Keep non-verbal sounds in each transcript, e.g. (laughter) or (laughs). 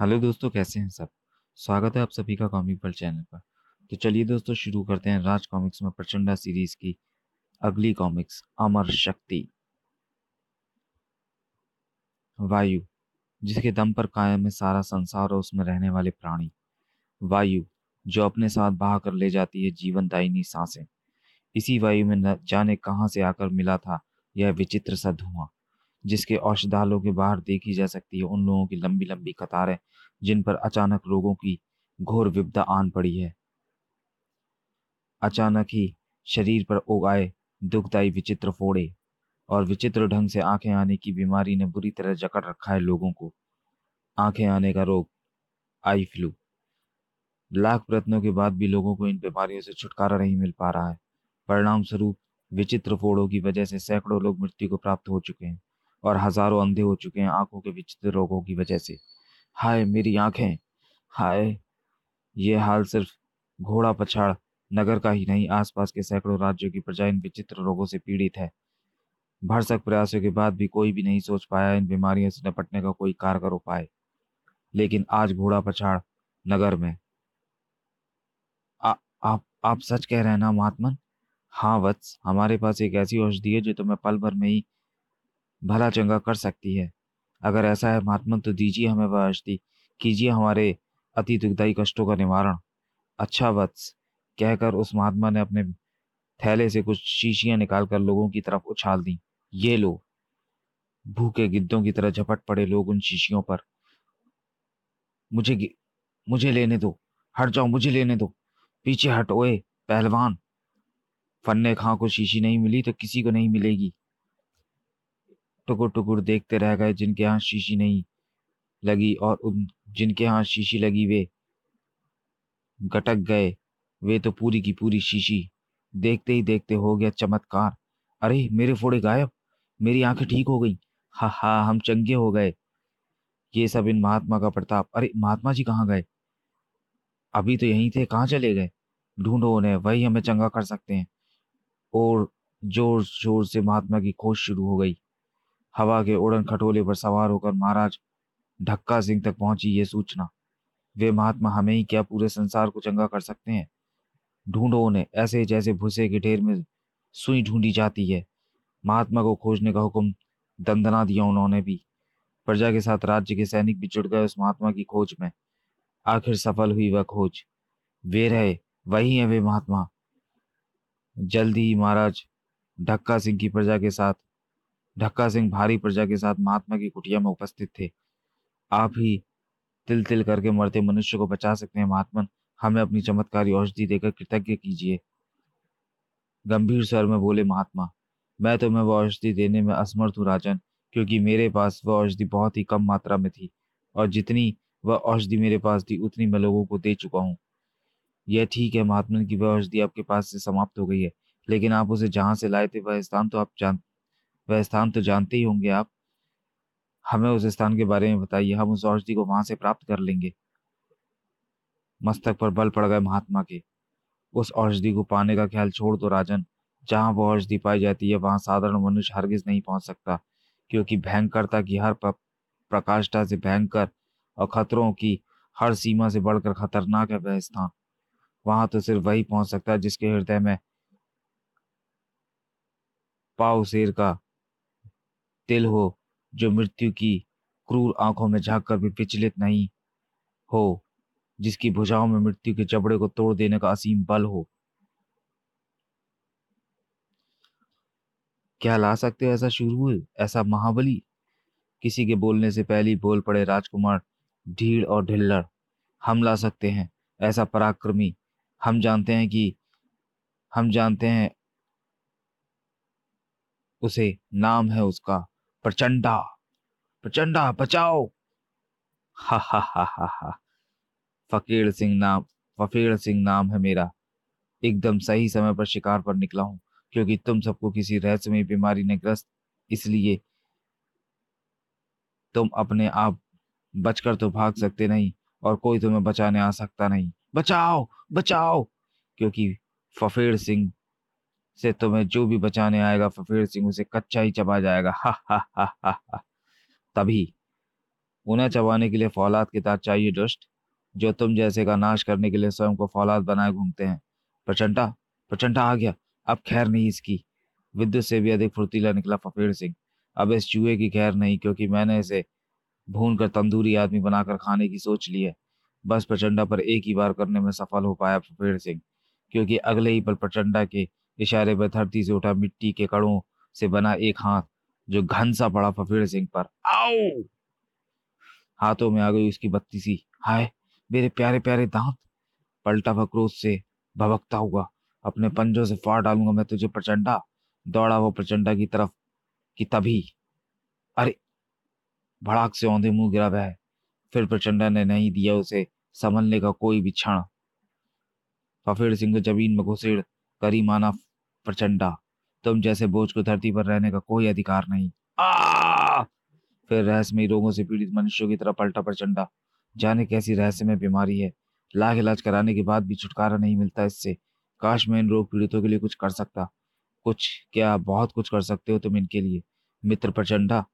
Hello दोस्तों, कैसे हैं सब? स्वागत है आप सभी का कॉमिक वर्ल्ड चैनल पर। तो चलिए दोस्तों, शुरू करते हैं राज कॉमिक्स में प्रचंडा सीरीज़ की अगली कॉमिक्स अमर शक्ति। वायु, जिसके दम पर कायम है सारा संसार और उसमें रहने वाले प्राणी। वायु, जो अपने साथ बहा कर ले जाती है जीवन जीवनदायिनी साँसें। इसी वायु में न जाने कहाँ से आकर मिला था, यह विचित्र सा धुआँ। जिसके औषधालयों के बाहर देखी जा सकती है उन लोगों की लंबी लंबी कतारें, जिन पर अचानक रोगों की घोर विपदा आन पड़ी है। अचानक ही शरीर पर उगाए दुखदायी विचित्र फोड़े और विचित्र ढंग से आँखें आने की बीमारी ने बुरी तरह जकड़ रखा है लोगों को। आँखें आने का रोग, आई फ्लू। लाख प्रयत्नों के बाद भी लोगों को इन बीमारियों से छुटकारा नहीं मिल पा रहा है। परिणाम स्वरूप विचित्र फोड़ों की वजह से सैकड़ों लोग मृत्यु को प्राप्त हो चुके हैं। और हज़ारों अंधे हो चुके हैं आँखों के विचित्र रोगों की वजह से। हाय मेरी आँखें। हाय ये हाल सिर्फ़ घोड़ा पछाड़ नगर का ही नहीं आसपास के सैकड़ों राज्यों की प्रजा इन विचित्र रोगों से पीड़ित है। भरसक प्रयासों के बाद भी कोई भी नहीं सोच पाया इन बीमारियों से निपटने का कोई कारगर उपाय। लेकिन आज घोड़ा पछाड़ नगर में। आ, आप आप सच कह रहे हैं ना महात्मन? हाँ वत्स हमारे पास एक ऐसी औषधि है जो तुम्हें पल भर में ही भला चंगा कर सकती है। अगर ऐसा है, महात्मा तो दीजिए हमें औषधि कीजिए हमारे अति दुखदायी कष्टों का निवारण। अच्छा वत्स, कहकर उस महात्मा ने अपने थैले से कुछ शीशियाँ निकालकर लोगों की तरफ़ उछाल दी। ये लो। भूखे गिद्धों की तरह झपट पड़े लोग उन शीशियों पर। मुझे मुझे लेने दो। हट जाओ, मुझे लेने दो। पीछे हट ओए पहलवान। फन्ने खां को शीशी नहीं मिली तो किसी को नहीं मिलेगी। टुकुर टुकुर देखते रह गए जिनके यहाँ शीशी नहीं लगी और उन, जिनके यहाँ शीशी लगी वे गटक गए। वे तो पूरी की पूरी शीशी देखते ही देखते हो गया चमत्कार। अरे, मेरे फोड़े गायब। मेरी आँखें ठीक हो गई। हा हा, हम चंगे हो गए। ये सब इन महात्मा का प्रताप। अरे, महात्मा जी कहाँ गए? अभी तो यहीं थे। कहाँ चले गए? ढूंढो उन्हें। वही हमें चंगा कर सकते हैं। और ज़ोर शोर से महात्मा की खोज शुरू हो गई। हवा के उड़न खटोले पर सवार होकर महाराज ढक्का सिंह तक पहुँची, ये सूचना। वे महात्मा हमें ही क्या पूरे संसार को चंगा कर सकते हैं? ढूंढो उन्हें, ऐसे जैसे भूसे के ढेर में सुई ढूंढी जाती है। महात्मा को खोजने का हुक्म दंदना दिया उन्होंने भी। प्रजा के साथ राज्य के सैनिक भी जुड़ गए उस महात्मा की खोज में। आखिर सफल हुई वह खोज। वे रहे, वही है वे महात्मा। जल्दी ही महाराज ढक्का सिंह की प्रजा के साथ ढक्का सिंह भारी प्रजा के साथ महात्मा की कुटिया में उपस्थित थे। आप ही तिल तिल करके मरते मनुष्य को बचा सकते हैं, महात्मन। हमें अपनी चमत्कारी औषधि देकर कृतज्ञ कीजिए। गंभीर स्वर में बोले महात्मा, मैं तुम्हें वह औषधि देने में असमर्थ हूँ, राजन, क्योंकि मेरे पास वह औषधि बहुत ही कम मात्रा में थी और जितनी वह औषधि मेरे पास थी, उतनी मैं लोगों को दे चुका हूँ। यह ठीक है, महात्मन, की वह औषधि आपके पास से समाप्त हो गई है, लेकिन आप उसे जहाँ से लाए थे, वह स्थान तो आप जान वह स्थान तो जानते ही होंगे आप। हमें उस स्थान के बारे में बताइए, हम उस औषधि को वहाँ से प्राप्त कर लेंगे। मस्तक पर बल पड़ गए महात्मा के। उस औषधि को पाने का ख्याल छोड़ दो राजन। जहाँ वो औषधि पाई जाती है, वहाँ साधारण मनुष्य हरगिज नहीं पहुँच सकता, क्योंकि भयंकरता की हर प्रकाष्ठा से भयंकर और खतरों की हर सीमा से बढ़कर खतरनाक है वह स्थान। वहाँ तो सिर्फ़ वही पहुँच सकता है जिसके हृदय में पाव शेर का तिल हो, जो मृत्यु की क्रूर आँखों में झाँक कर भी विचलित नहीं हो, जिसकी भुजाओं में मृत्यु के जबड़े को तोड़ देने का असीम बल हो। क्या ला सकते हो ऐसा शुरू ऐसा महाबली? किसी के बोलने से पहले बोल पड़े राजकुमार ढीड़ और ढिल्लर हम ला सकते हैं, ऐसा पराक्रमी। हम जानते हैं कि, हम जानते हैं उसे, नाम है उसका। प्रचंडा प्रचंडा, बचाओ। हा हा हा हा हा। फकीर सिंह नाम, फकीर सिंह नाम है मेरा। एकदम सही समय पर शिकार पर निकला हूँ, क्योंकि तुम सबको किसी रहस्यमय बीमारी ने ग्रस्त, इसलिए तुम अपने आप बचकर तो भाग सकते नहीं, और कोई तुम्हें बचाने आ सकता नहीं। बचाओ बचाओ, क्योंकि फफेड़ सिंह से तुम्हें जो भी बचाने आएगा फफेड़ सिंह, उसे कच्चा ही चबा जाएगा। हा हा हा हा हा। तभी उन्हें चबाने के लिए फौलाद के तार चाहिए दुष्ट, जो तुम जैसे का नाश करने के लिए स्वयं को फौलाद बनाए घूमते हैं। प्रचंडा प्रचंडा आ गया। अब खैर नहीं इसकी। विद्युत से भी अधिक फुर्तीला निकला फफेड़ सिंह। अब इस चूहे की खैर नहीं, क्योंकि मैंने इसे भून कर तंदूरी आदमी बनाकर खाने की सोच ली है। बस प्रचंडा पर एक ही बार करने में सफल हो पाया फफेड़ सिंह, क्योंकि अगले ही पल प्रचंडा के इशारे पर धरती से उठा मिट्टी के कड़ों से बना एक हाथ जो घन सा पड़ा फफेड़ सिंह पर। आओ! हाथों में आ गई उसकी बत्ती सी। हाय मेरे प्यारे प्यारे दांत। पलटा वह क्रोध से भभकता हुआ अपने पंजों से फाड़ डालूँगा मैं तुझे प्रचंडा। दौड़ा वो प्रचंडा की तरफ़ कि तभी। अरे भड़ाक से औंधे मुँह गिरा वह फिर प्रचंडा ने नहीं दिया उसे संभलने का कोई भी क्षण। फफेड़ सिंह को ज़मीन में घुसेड़ करी माना प्रचंडा। तुम जैसे बोझ को धरती पर रहने का कोई अधिकार नहीं। आ! फिर रहस्यमय रोगों से पीड़ित मनुष्यों की तरह पलटा प्रचंडा। जाने कैसी रहस्यमय बीमारी है। लाख इलाज कराने के बाद भी छुटकारा नहीं मिलता इससे। काश मैं इन रोग पीड़ितों के लिए कुछ कर सकता। कुछ? क्या बहुत कुछ कर सकते हो तुम इनके लिए? मित्र प्रचंडा।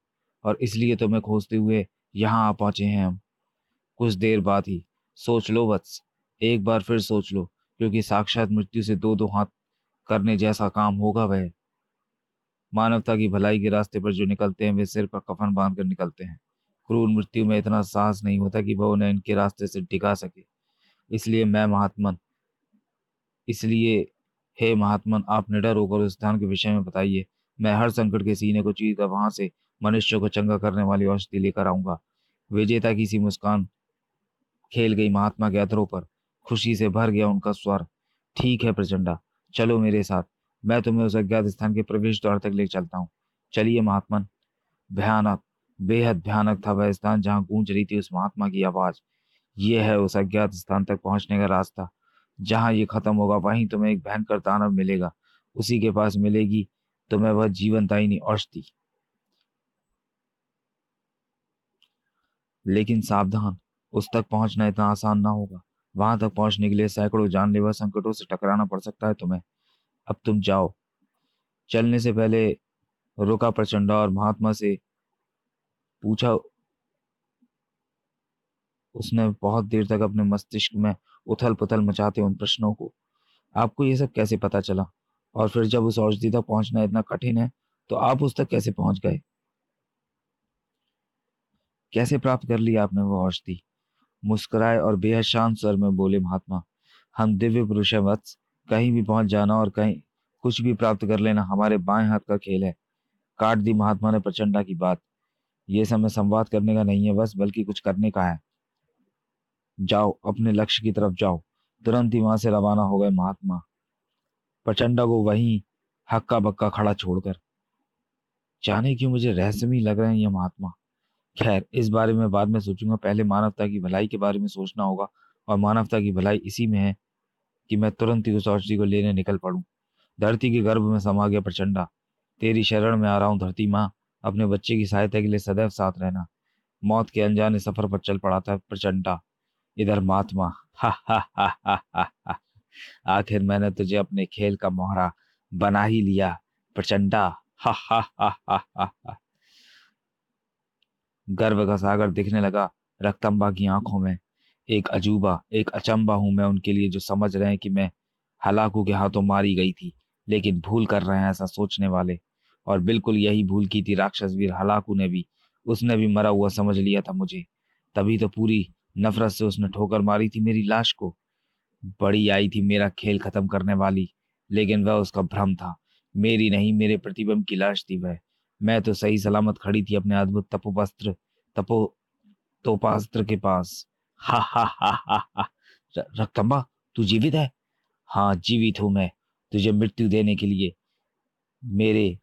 और इसलिए तुम्हें खोजते हुए यहाँ आ पहुँचे हैं हम। कुछ देर बाद ही। सोच लो वत्स एक बार फिर सोच लो, क्योंकि साक्षात मृत्यु से दो दो हाथ करने जैसा काम होगा वह। मानवता की भलाई के रास्ते पर जो निकलते हैं, वे सिर पर कफन बाँध कर निकलते हैं। क्रूर मृत्यु में इतना साहस नहीं होता कि वह उन्हें इनके रास्ते से टिका सके। इसलिए मैं महात्मन, इसलिए हे महात्मन, आप निडर होकर उस स्थान के विषय में बताइए। मैं हर संकट के सीने को चीर कर वहाँ से मनुष्य को चंगा करने वाली औषधि लेकर आऊँगा। विजेता की सी मुस्कान खेल गई महात्मा के अधरों पर, खुशी से भर गया उनका स्वर। ठीक है प्रचंडा चलो मेरे साथ, मैं तुम्हें उस अज्ञात स्थान के प्रवेश द्वार तक ले चलता हूँ। चलिए महात्मन। भयानक, बेहद भयानक था वह स्थान जहाँ गूंज रही थी उस महात्मा की आवाज़। ये है उस अज्ञात स्थान तक पहुँचने का रास्ता। जहाँ ये खत्म होगा, वहीं तुम्हें एक भयंकर दानव मिलेगा। उसी के पास मिलेगी तुम्हें वह जीवन दायनी औषधि। लेकिन सावधान, उस तक पहुँचना इतना आसान ना होगा। वहाँ तक पहुँचने के लिए सैकड़ों जानलेवा संकटों से टकराना पड़ सकता है तुम्हें। अब तुम जाओ। चलने से पहले रुका प्रचंडा और महात्मा से पूछा। उसने बहुत देर तक अपने मस्तिष्क में उथल पुथल मचाते उन प्रश्नों को। आपको ये सब कैसे पता चला? और फिर जब उस औषधि तक पहुँचना इतना कठिन है तो आप उस तक कैसे पहुँच गए? कैसे प्राप्त कर लिया आपने वो औषधि? मुस्कुराए और बेहद शांत स्वर में बोले, महात्मा, हम दिव्य पुरुष है वत्स कहीं भी पहुँच जाना और कहीं कुछ भी प्राप्त कर लेना हमारे बाएँ हाथ का खेल है। काट दी महात्मा ने प्रचंडा की बात। यह समय संवाद करने का नहीं है, बस, बल्कि कुछ करने का है। जाओ, अपने लक्ष्य की तरफ़ जाओ। तुरंत ही वहाँ से रवाना हो गए महात्मा। प्रचंडा को वहीं हक्का बक्का खड़ा छोड़कर। जाने क्यों मुझे रहस्यमी लग रहे हैं ये महात्मा? खैर, इस बारे में बाद में सोचूँगा। पहले मानवता की भलाई के बारे में सोचना होगा और मानवता की भलाई इसी में है कि मैं तुरंत ही उस औषधि को लेने निकल पड़ू। धरती के गर्भ में समा गया प्रचंडा। तेरी शरण में आ रहा हूँ धरती माँ, अपने बच्चे की सहायता के लिए सदैव साथ रहना। मौत के अनजाने सफ़र पर चल पड़ा था प्रचंडा। इधर महात्मा हा हा हा हा आखिर मैंने तुझे अपने खेल का मोहरा बना ही लिया प्रचंडा। हा हा हा हा हा। गर्व का सागर दिखने लगा रक्तम्बा की आँखों में। एक अजूबा, एक अचंबा हूँ मैं उनके लिए जो समझ रहे हैं कि मैं हलाकू के हाथों मारी गई थी, लेकिन भूल कर रहे हैं ऐसा सोचने वाले। और बिल्कुल यही भूल की थी राक्षस वीर हलाकू ने भी। उसने भी मरा हुआ समझ लिया था मुझे। तभी तो पूरी नफरत से उसने ठोकर मारी थी मेरी लाश को। बड़ी आई थी मेरा खेल खत्म करने वाली, लेकिन वह उसका भ्रम था। मेरी नहीं, मेरे प्रतिबंब की लाश थी वह। मैं तो सही सलामत खड़ी थी अपने अद्भुत तपोवस्त्र, तपो तोपास्त्र के पास। हा हा हा हा हा। रक्तम्बा तू जीवित है? हाँ जीवित हूँ मैं तुझे मृत्यु देने के लिए। मेरे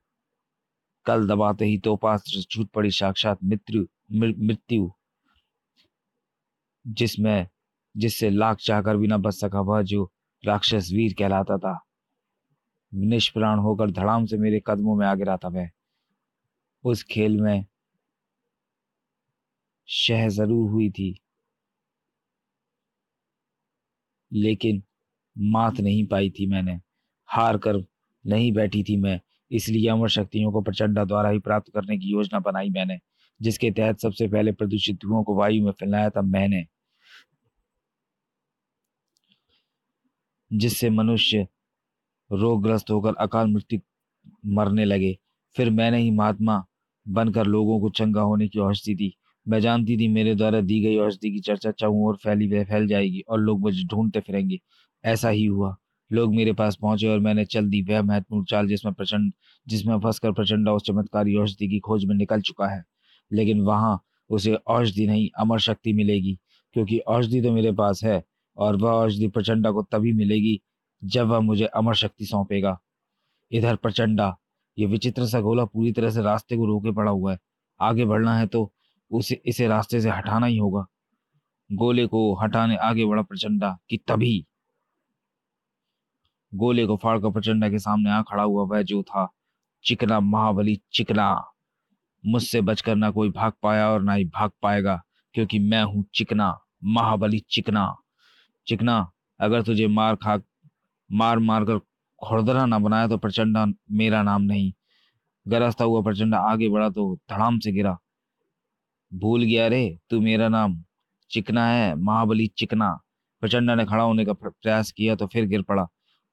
कल दबाते ही तोपास्त्र छूट पड़ी साक्षात मृत्यु मृत्यु जिसमें जिससे लाख चाहकर भी न बच सका वह जो राक्षस वीर कहलाता था। निष्प्राण होकर धड़ाम से मेरे कदमों में आ गिरा था वह उस खेल में शह ज़रूर हुई थी। लेकिन मात नहीं पाई थी मैंने। हार कर नहीं बैठी थी मैं। इसलिए अमर शक्तियों को प्रचंडा द्वारा ही प्राप्त करने की योजना बनाई मैंने, जिसके तहत सबसे पहले प्रदूषित धुओं को वायु में फैलाया था मैंने। जिससे मनुष्य रोगग्रस्त होकर अकाल मृत्यु मरने लगे। फिर मैंने ही महात्मा बनकर लोगों को चंगा होने की औषधि दी। मैं जानती थी मेरे द्वारा दी गई औषधि की चर्चा चाहूँ और फैली वह फैल जाएगी और लोग मुझे ढूंढते फिरेंगे। ऐसा ही हुआ। लोग मेरे पास पहुँचे और मैंने चल दी वह महत्वपूर्ण चाल जिसमें प्रचंड, जिसमें फंसकर प्रचंड उस चमत्कारी औषधि की खोज में निकल चुका है। लेकिन वहाँ उसे औषधि नहीं, अमर शक्ति मिलेगी, क्योंकि औषधि तो मेरे पास है और वह औषधि प्रचंडा को तभी मिलेगी जब वह मुझे अमर शक्ति सौंपेगा। इधर प्रचंडा ये विचित्र सा गोला पूरी तरह से रास्ते को रोके पड़ा हुआ है। आगे बढ़ना है तो उसे, इसे रास्ते से हटाना ही होगा। गोले को हटाने आगे बढ़ा प्रचंडा कि तभी। गोले को फाड़कर प्रचंडा के सामने आ खड़ा हुआ वह जो था। चिकना महाबली, चिकना। मुझसे बचकर ना कोई भाग पाया और ना ही भाग पाएगा, क्योंकि मैं हूँ चिकना, महाबली चिकना। चिकना, अगर तुझे मार खा, मार मार कर खुरदरा ना बनाया तो प्रचंडा मेरा नाम नहीं। गरजता हुआ प्रचंडा आगे बढ़ा तो धड़ाम से गिरा। भूल गया रे, तू मेरा नाम। चिकना है, महाबली चिकना। प्रचंडा ने खड़ा होने का प्रयास किया तो फिर गिर पड़ा।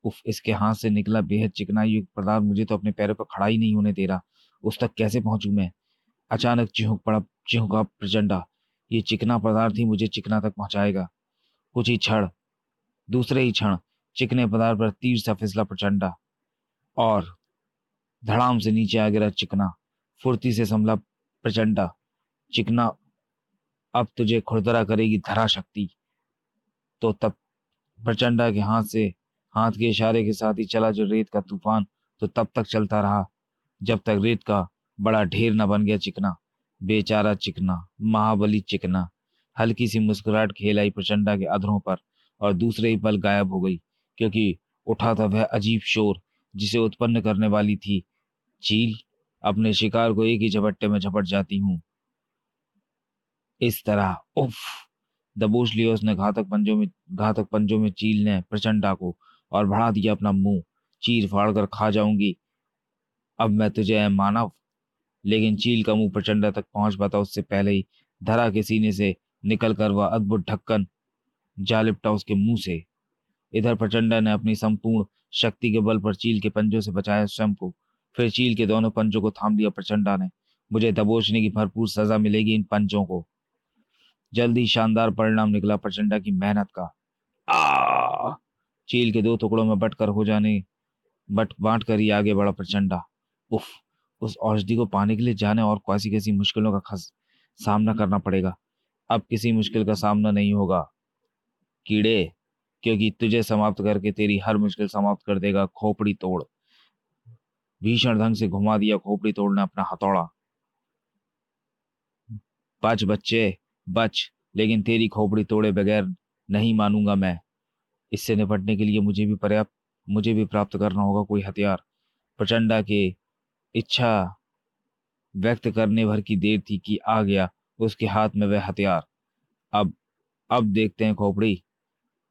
उफ, इसके हाथ से निकला बेहद चिकना युग पदार्थ मुझे तो अपने पैरों पर खड़ा ही नहीं होने दे रहा उस तक कैसे पहुंचू मैं? अचानक चिहुक पड़ा, चिहुका प्रचंडा। ये चिकना पदार्थ ही मुझे चिकना तक पहुंचाएगा। कुछ ही क्षण, दूसरे ही क्षण। चिकने पदार्थ पर तीर सा फिसला प्रचंडा और धड़ाम से नीचे आ गिरा चिकना। फुर्ती से संभला प्रचंडा। चिकना, अब तुझे खुरदरा करेगी धरा शक्ति तो तब प्रचंडा के हाथ से, हाथ के इशारे के साथ ही चला जो रेत का तूफ़ान तो तब तक चलता रहा। जब तक रेत का बड़ा ढेर न बन गया चिकना। बेचारा चिकना, महाबली चिकना। हल्की सी मुस्कुराहट खेल आई प्रचंडा के अधरों पर और दूसरे ही पल गायब हो गई। क्योंकि उठा था वह अजीब शोर जिसे उत्पन्न करने वाली थी। चील अपने शिकार को एक ही झपट्टे में झपट जाती हूँ। इस तरह, उफ! दबोच लिया उसने घातक पंजों में, घातक पंजों में चील ने प्रचंडा को और बढ़ा दिया अपना मुँह। चीर फाड़ कर खा जाऊँगी। अब मैं तुझे मानव। लेकिन चील का मुँह प्रचंडा तक पहुँच पाता उससे पहले ही धरा के सीने से निकल कर वह अद्भुत ढक्कन जा लिपटा उसके मुँह से। इधर प्रचंडा ने अपनी संपूर्ण शक्ति के बल पर चील के पंजों से बचाया स्वयं को। फिर चील के दोनों पंजों को थाम दिया प्रचंडा ने। मुझे दबोचने की भरपूर सजा मिलेगी इन पंजों को। जल्दी शानदार परिणाम निकला प्रचंडा की मेहनत का। आ! चील के दो टुकड़ों में बटकर हो जाने, बट, बांट कर ही आगे बढ़ा प्रचंडा। उफ! उस औषधि को पाने के लिए जाने और कैसी कैसी मुश्किलों का खस, सामना करना पड़ेगा। अब किसी मुश्किल का सामना नहीं होगा। कीड़े! क्योंकि तुझे समाप्त करके तेरी हर मुश्किल समाप्त कर देगा खोपड़ी तोड़। भीषण ढंग से घुमा दिया खोपड़ी तोड़ने अपना हथौड़ा। बच बच्चे, बच, लेकिन तेरी खोपड़ी तोड़े बगैर नहीं मानूँगा मैं। इससे निपटने के लिए मुझे भी पर्याप्त, मुझे भी प्राप्त करना होगा कोई हथियार। प्रचंडा के इच्छा व्यक्त करने भर की देर थी कि आ गया, उसके हाथ में वह हथियार। अब अब देखते हैं खोपड़ी।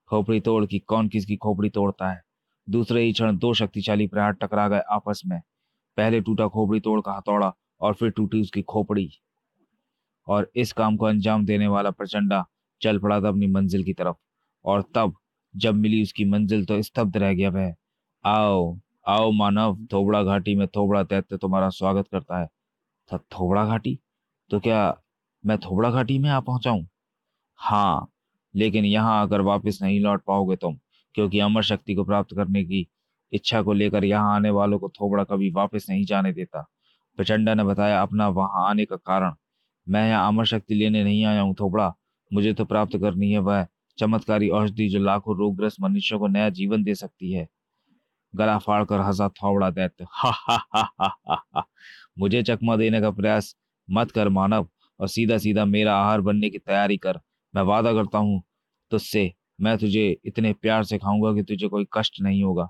खोपड़ी तोड़ की कौन किसकी खोपड़ी तोड़ता है? दूसरे ही क्षण दो शक्तिशाली प्रहार टकरा गए आपस में। पहले टूटा खोपड़ी तोड़ का हथौड़ा और फिर टूटी उसकी खोपड़ी। और इस काम को अंजाम देने वाला प्रचंडा चल पड़ा था अपनी मंजिल की तरफ़। और तब, जब मिली उसकी मंजिल तो स्तब्ध रह गया वह। आओ आओ मानव, थोबड़ा घाटी में थोबड़ा दैत्य तुम्हारा स्वागत करता है। था, थोबड़ा घाटी? तो क्या मैं थोबड़ा घाटी में आ पहुंचाऊं हाँ लेकिन यहाँ आकर वापस नहीं लौट पाओगे तुम, क्योंकि अमर शक्ति को प्राप्त करने की इच्छा को लेकर यहाँ आने वालों को थोबड़ा कभी वापस नहीं जाने देता। प्रचंडा ने बताया, अपना वहाँ आने का कारण। मैं यहाँ अमर शक्ति लेने नहीं आया हूँ थोबड़ा। मुझे तो प्राप्त करनी है वह चमत्कारी औषधि जो लाखों रोगग्रस्त मनुष्यों को नया जीवन दे सकती है। गला फाड़ कर हंसा, थोबड़ा (laughs) हा हा हा हा हा मुझे चकमा देने का प्रयास मत कर मानव, और सीधा सीधा मेरा आहार बनने की तैयारी कर। मैं वादा करता हूँ तुझसे, मैं तुझे इतने प्यार से खाऊँगा कि तुझे कोई कष्ट नहीं होगा।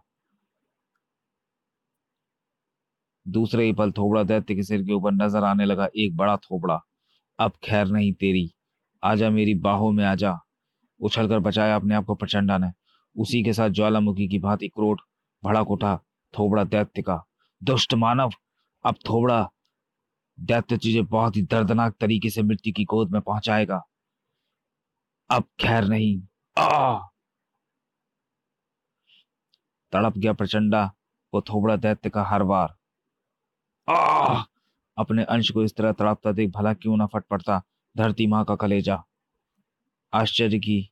दूसरे ही पल थोबड़ा दैत्य के सिर के ऊपर नज़र आने लगा एक बड़ा थोबड़ा। अब खैर नहीं तेरी। आजा मेरी बाहों में आजा। उछलकर बचाया अपने आप को प्रचंडा ने। उसी के साथ ज्वालामुखी की भांति क्रोध भड़क उठा थोबड़ा दैत्य का। दुष्ट मानव, अब थोबड़ा दैत्य तुझे बहुत ही दर्दनाक तरीके से मृत्यु की गोद में पहुंचाएगा। अब खैर नहीं। आ! तड़प गया प्रचंडा वो थोबड़ा दैत्य का हर बार। आ! अपने अंश को इस तरह तड़पता देख भला क्यों ना फट पड़ता धरती माँ का कलेजा। आश्चर्य की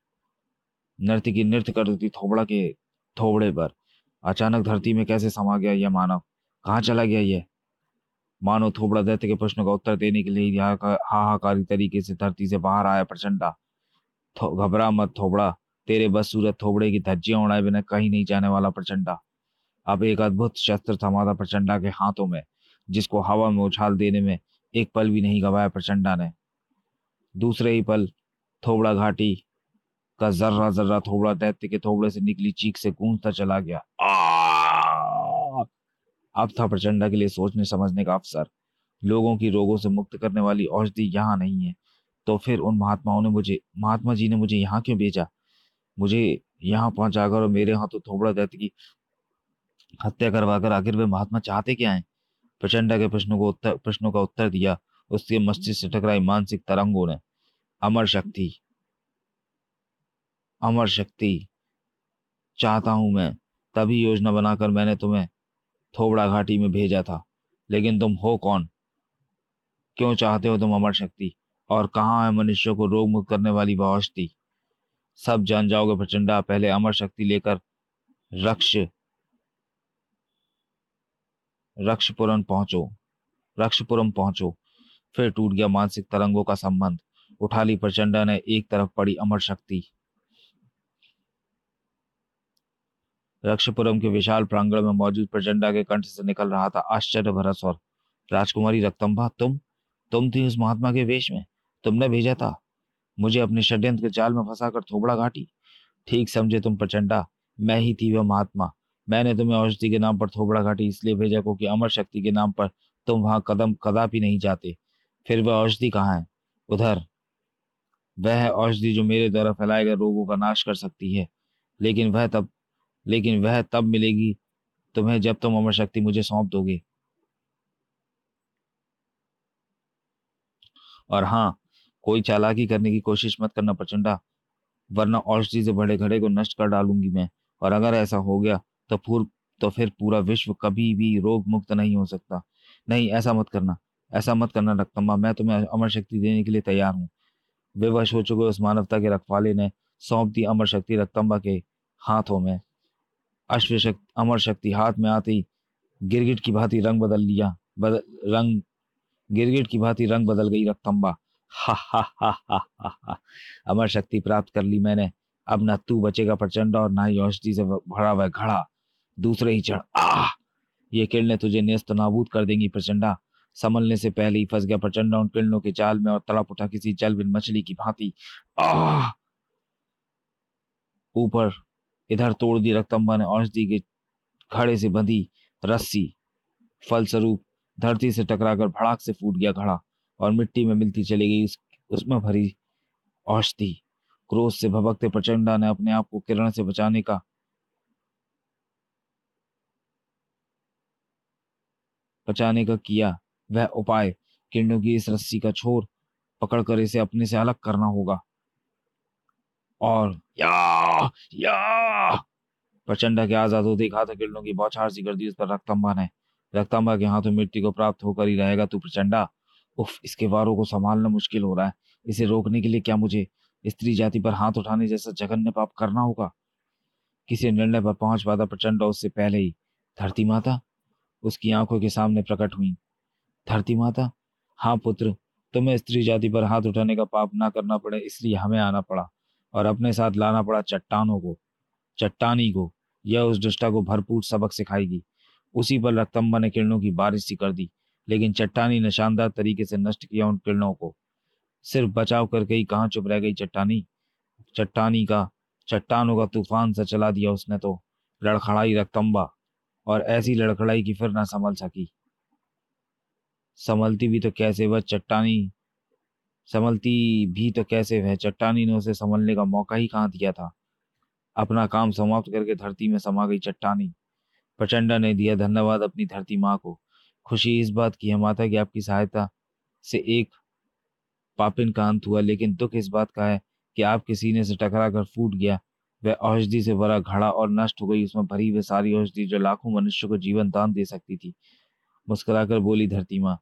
नृत्य की नृत्य कर देती थोबड़ा के थोबड़े पर। अचानक धरती में कैसे समा गया यह मानव? कहाँ चला गया यह? मानो थोबड़ा दैत्य के प्रश्न का उत्तर देने के लिए हाहाकारी तरीके से धरती से बाहर आया प्रचंडा। घबरा मत थोबड़ा। तेरे बस सूरत थोबड़े की धज्जियाँ उड़ाए बिना कहीं नहीं जाने वाला प्रचंडा। अब एक अद्भुत शस्त्र थमा था प्रचंडा के हाथों में, जिसको हवा में उछाल देने में एक पल भी नहीं गवाया प्रचंडा ने। दूसरे ही पल, थोबड़ा घाटी का जर्रा जर्रा थोबड़ा दैत्य के थोबड़े से निकली चीख से गूंजता चला गया। अब था प्रचंडा के लिए सोचने समझने का अवसर। लोगों की रोगों से मुक्त करने वाली औषधि यहाँ नहीं है। तो फिर उन महात्माओं ने मुझे, महात्मा जी ने मुझे यहाँ क्यों भेजा? मुझे यहाँ पहुंचाकर और मेरे हाथों थोबड़ा दैत्य की हत्या करवाकर आखिर वे महात्मा चाहते क्या है? प्रचंडा के प्रश्नों को उत्तर, प्रश्नों का उत्तर दिया। उसके मस्तिष्क से टकराई मानसिक तरंगों ने। अमर शक्ति। अमर शक्ति। चाहता हूँ मैं, तभी योजना बनाकर मैंने तुम्हें थोबड़ा घाटी में भेजा था। लेकिन तुम हो कौन? क्यों चाहते हो तुम अमर शक्ति? और कहाँ है मनुष्यों को रोग मुक्त करने वाली औषधि? सब जान जाओगे प्रचंडा, पहले अमर शक्ति लेकर रक्ष, रक्षपुरम पहुंचो रक्षपुरम पहुंचो। फिर टूट गया मानसिक तरंगों का संबंध। उठा ली प्रचंडा ने एक तरफ़ पड़ी अमर शक्ति। रक्षपुरम के विशाल प्रांगण में मौजूद प्रचंडा के कंठ से निकल रहा था आश्चर्य भरा स्वर। राजकुमारी रक्तम्भा तुम तुम थी उस महात्मा के वेश में? तुमने भेजा था। मुझे अपने षड्यंत्र के जाल में फंसाकर थोबड़ा घाटी। ठीक समझे तुम प्रचंडा, मैं ही थी वह महात्मा। मैंने तुम्हें औषधि के नाम पर थोबड़ा घाटी इसलिए भेजा क्योंकि अमर शक्ति के नाम पर तुम वहाँ कदम कदापि नहीं जाते। फिर वह औषधि कहाँ है? उधर। वह औषधि जो मेरे द्वारा फैलाए गए रोगों का नाश कर सकती है। लेकिन वह तब, लेकिन वह तब मिलेगी तुम्हें जब तुम अमर शक्ति मुझे सौंप दोगे। और हाँ कोई चालाकी करने की कोशिश मत करना प्रचंडा, वरना औषधि से बड़े घड़े को नष्ट कर डालूँगी मैं। और अगर ऐसा हो गया तो पूर्व तो फिर पूरा विश्व कभी भी रोग मुक्त नहीं हो सकता। नहीं, ऐसा मत करना, ऐसा मत करना रक्तम्मा, मैं तुम्हें अमर शक्ति देने के लिए तैयार हूँ। विवश हो चुके उस मानवता के रखवाले ने सौंप दी अमर शक्ति रक्तम्बा के हाथों में। अश्व शक्ति अमर शक्ति हाथ में आती, गिरगिट की भांति रंग बदल लिया बदल रंग, गिरगिट की भांति रंग बदल गई रक्तम्बा हा हा हा हा हा अमर शक्ति प्राप्त कर ली मैंने। अब न तू बचेगा प्रचंड और ना ही औषधि से भरा हुआ घड़ा। दूसरे ही चढ़ आ! ये किरणें तुझे नेस्त नाबूद कर देंगी प्रचंडा। संभलने से पहले ही फंस गया प्रचंड उन किरणों के जाल में और तड़प उठा किसी जल बिन मछली की भांति। ऊपर, इधर तोड़ दी रक्तम्बा ने औषधि के घड़े से बंधी रस्सी। फलस्वरूप, धरती से टकराकर भड़ाक से फूट गया घड़ा। और मिट्टी में मिलती चली गई उसमें भरी औषधि, क्रोध से भभकते प्रचंडा ने अपने आप को किरण से बचाने का बचाने का किया। वह उपाय, किरणों की इस रस्सी का छोर पकड़कर इसे अपने से अलग करना होगा। और या या, प्रचंडा के आज़ाद होते था किरणों की बौछार सी कर दी। उस पर रक्तम्बा ने रक्तम्बा के हाथों मिट्टी को प्राप्त होकर ही रहेगा तू प्रचंडा। उफ, इसके वारों को संभालना मुश्किल हो रहा है। इसे रोकने के लिए क्या मुझे स्त्री जाति पर हाथ उठाने जैसा जघन्य पाप करना होगा? किसी निर्णय पर पहुँच पाता प्रचंड और उससे पहले ही। धरती माता? उसकी आँखों के सामने प्रकट हुई। धरती माता? हाँ पुत्र, तुम्हें स्त्री जाति पर हाथ उठाने का पाप ना करना पड़े, इसलिए हमें आना पड़ा। और अपने साथ लाना पड़ा चट्टानों को। चट्टानी को। यह उस दुष्टा को भरपूर सबक सिखाएगी। उसी पर रक्तम्बा ने किरणों की बारिश सी कर दी। लेकिन चट्टानी ने शानदार तरीके से नष्ट किया उन किरणों को। सिर्फ़ बचाव करके ही कहाँ चुप रह गई चट्टानी? चट्टानी का, चट्टानों का तूफ़ान सा चला दिया उसने तो। लड़खड़ाई रक्तम्बा और ऐसी लड़खड़ाई की फिर ना संभल सकी। संभलती भी तो कैसे वह चट्टानी, संभलती भी तो कैसे वह चट्टानी ने उसे संभलने का मौका ही कहाँ दिया था? अपना काम समाप्त करके धरती में समा गई चट्टानी। प्रचंडा ने दिया धन्यवाद अपनी धरती माँ को। खुशी इस बात की है माता की आपकी सहायता से एक पापिन का अंत हुआ, लेकिन दुख इस बात का है कि आपके सीने से टकरा कर फूट गया। वह औषधि से भरा घड़ा और नष्ट हो गई, उसमें भरी हुई सारी औषधि जो लाखों मनुष्य को जीवन दान दे सकती थी। मुस्कुराकर बोली, धरती माँ,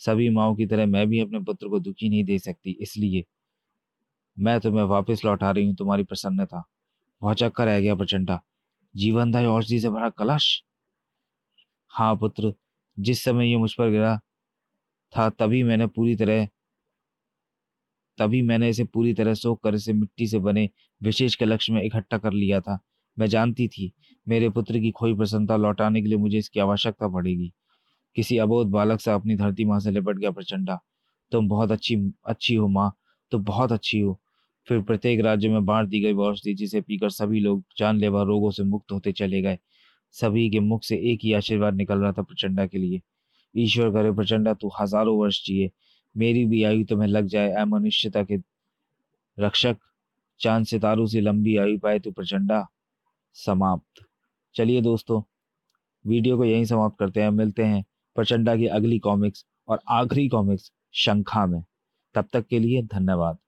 सभी माओ की तरह मैं भी अपने पुत्र को दुखी नहीं दे सकती, इसलिए मैं तुम्हें वापस लौटा रही हूँ, तुम्हारी प्रसन्नता। भौचक्का रह गया प्रचंडा। जीवनदायी औषधि से भरा कलश? हाँ पुत्र जिस समय ये मुझ पर गिरा था, तभी मैंने पूरी तरह, तभी मैंने इसे पूरी तरह सोख कर इसे मिट्टी से बने विशेष के लक्ष्य में इकट्ठा कर लिया था। मैं जानती थी, मेरे पुत्र की खोई प्रसन्नता लौटाने के लिए मुझे इसकी आवश्यकता पड़ेगी। किसी अबोध बालक से अपनी धरती माँ से लिपट गया प्रचंडा। तुम बहुत अच्छी अच्छी हो माँ, तुम बहुत अच्छी हो। फिर प्रत्येक राज्य में बांट दी गई औषधि जिसे पीकर सभी लोग जानलेवा रोगों से मुक्त होते चले गए। सभी के मुख से एक ही आशीर्वाद निकल रहा था प्रचंडा के लिए। ईश्वर करे प्रचंडा, तू हज़ारों वर्ष जिए। मेरी भी आयु तुम्हें लग जाए अमनुष्यता के रक्षक। चाँद सितारों से लंबी आयु पाए तो प्रचंडा। समाप्त। चलिए दोस्तों, वीडियो को यहीं समाप्त करते हैं। मिलते हैं प्रचंडा की अगली कॉमिक्स और आखिरी कॉमिक्स शंखा में। तब तक के लिए धन्यवाद।